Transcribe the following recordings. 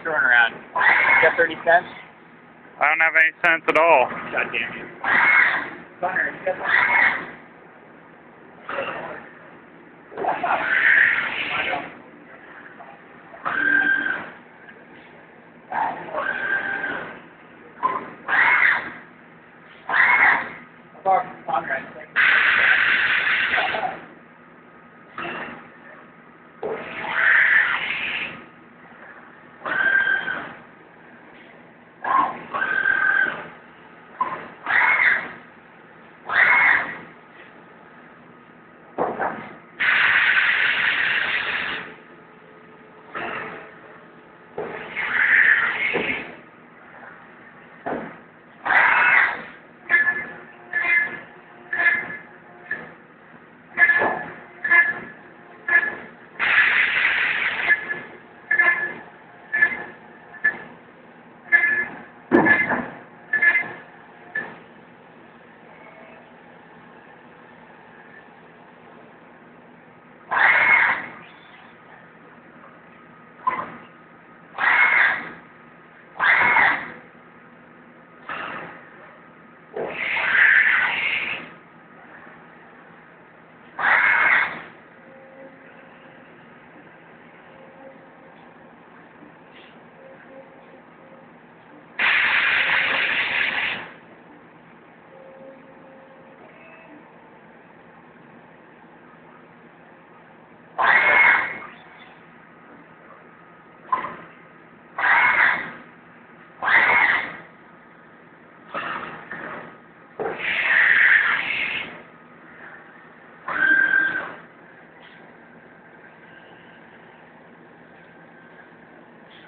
Screwing around. You got 30 cents? I don't have any sense at all. God damn you. Connor, you got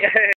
Yeah.